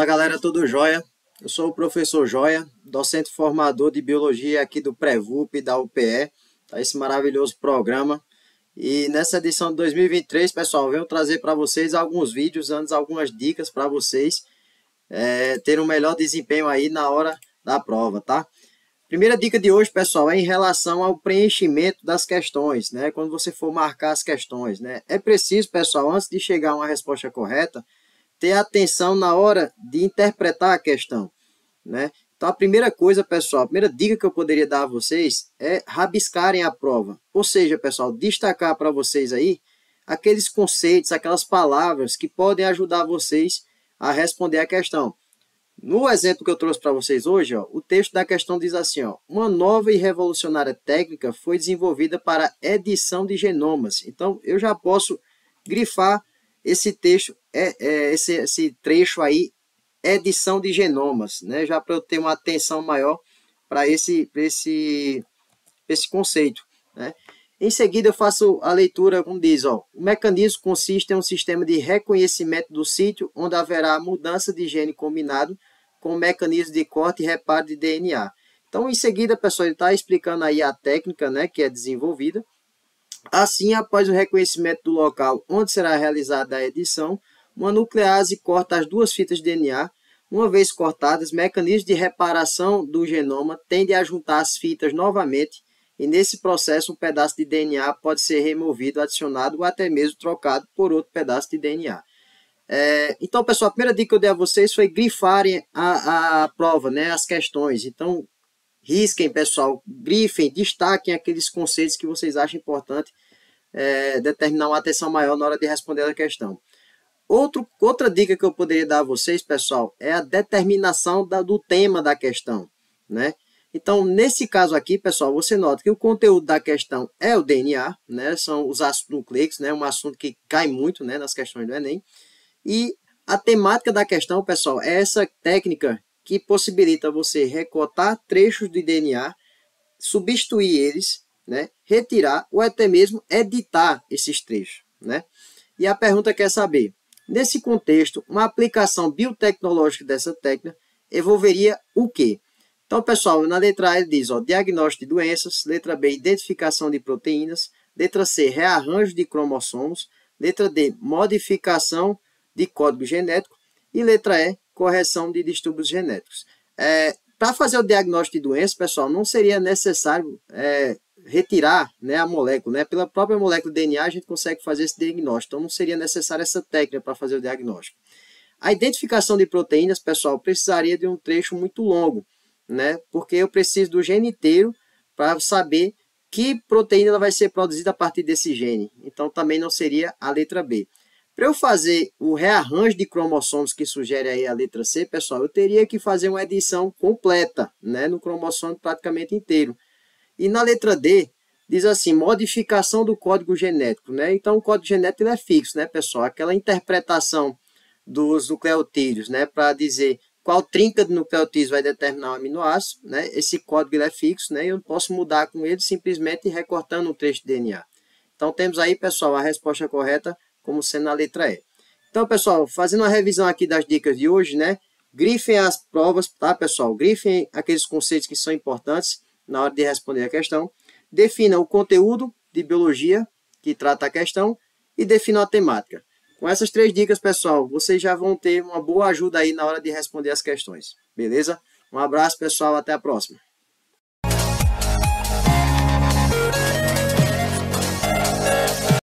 Fala galera, tudo jóia? Eu sou o professor Joia, docente formador de biologia aqui do Prevup da UPE, tá esse maravilhoso programa. E nessa edição de 2023, pessoal, venho trazer para vocês alguns vídeos, antes algumas dicas para vocês é, ter um melhor desempenho aí na hora da prova, tá? Primeira dica de hoje, pessoal, é em relação ao preenchimento das questões, né? Quando você for marcar as questões, né? É preciso, pessoal, antes de chegar a uma resposta correta, ter atenção na hora de interpretar a questão, né? Então, a primeira coisa, pessoal, a primeira dica que eu poderia dar a vocês é rabiscarem a prova. Ou seja, pessoal, destacar para vocês aí aqueles conceitos, aquelas palavras que podem ajudar vocês a responder a questão. No exemplo que eu trouxe para vocês hoje, ó, o texto da questão diz assim, ó, uma nova e revolucionária técnica foi desenvolvida para edição de genomas. Então, eu já posso grifar esse texto, é, é esse, esse trecho aí, edição de genomas, né? Já para eu ter uma atenção maior para esse, esse, esse conceito, né? Em seguida, eu faço a leitura, como diz, ó, o mecanismo consiste em um sistema de reconhecimento do sítio onde haverá mudança de gene combinado com o mecanismo de corte e reparo de DNA. Então, em seguida, pessoal, ele está explicando aí a técnica né, que é desenvolvida. Assim, após o reconhecimento do local onde será realizada a edição, uma nuclease corta as duas fitas de DNA. Uma vez cortadas, mecanismos de reparação do genoma tendem a juntar as fitas novamente e nesse processo um pedaço de DNA pode ser removido, adicionado ou até mesmo trocado por outro pedaço de DNA. É, então, pessoal, a primeira dica que eu dei a vocês foi grifarem a, a prova, né, as questões. Então, risquem, pessoal, grifem, destaquem aqueles conceitos que vocês acham importante é, determinar uma atenção maior na hora de responder a questão. Outro, outra dica que eu poderia dar a vocês, pessoal, é a determinação da, do tema da questão, né? Então, nesse caso aqui, pessoal, você nota que o conteúdo da questão é o DNA, né? São os ácidos nucleicos, né? Um assunto que cai muito, né? Nas questões do Enem. E a temática da questão, pessoal, é essa técnica que possibilita você recortar trechos de DNA, substituir eles, né, retirar ou até mesmo editar esses trechos. Né? E a pergunta quer saber, nesse contexto, uma aplicação biotecnológica dessa técnica envolveria o quê? Então, pessoal, na letra A ele diz, ó, diagnóstico de doenças, letra B, identificação de proteínas, letra C, rearranjo de cromossomos, letra D, modificação de código genético e letra E, correção de distúrbios genéticos. É, Para fazer o diagnóstico de doença, pessoal, não seria necessário é, retirar né, a molécula. Né? Pela própria molécula DNA, a gente consegue fazer esse diagnóstico. Então, não seria necessária essa técnica para fazer o diagnóstico. A identificação de proteínas, pessoal, precisaria de um trecho muito longo, né? porque eu preciso do gene inteiro para saber que proteína vai ser produzida a partir desse gene. Então, também não seria a letra B. Para eu fazer o rearranjo de cromossomos que sugere aí a letra C, pessoal, eu teria que fazer uma edição completa, né, no cromossomo praticamente inteiro. E na letra D, diz assim, modificação do código genético, né? Então, o código genético é fixo, né, pessoal? Aquela interpretação dos nucleotídeos, né, para dizer qual trinca de nucleotídeos vai determinar o aminoácido, né? Esse código é fixo, né? Eu posso mudar com ele simplesmente recortando um trecho de DNA. Então, temos aí, pessoal, a resposta correta como sendo a letra E. Então, pessoal, fazendo uma revisão aqui das dicas de hoje, né? Grifem as provas, tá, pessoal? Grifem aqueles conceitos que são importantes na hora de responder a questão. Defina o conteúdo de biologia que trata a questão e defina a temática. Com essas três dicas, pessoal, vocês já vão ter uma boa ajuda aí na hora de responder as questões. Beleza? Um abraço, pessoal. Até a próxima.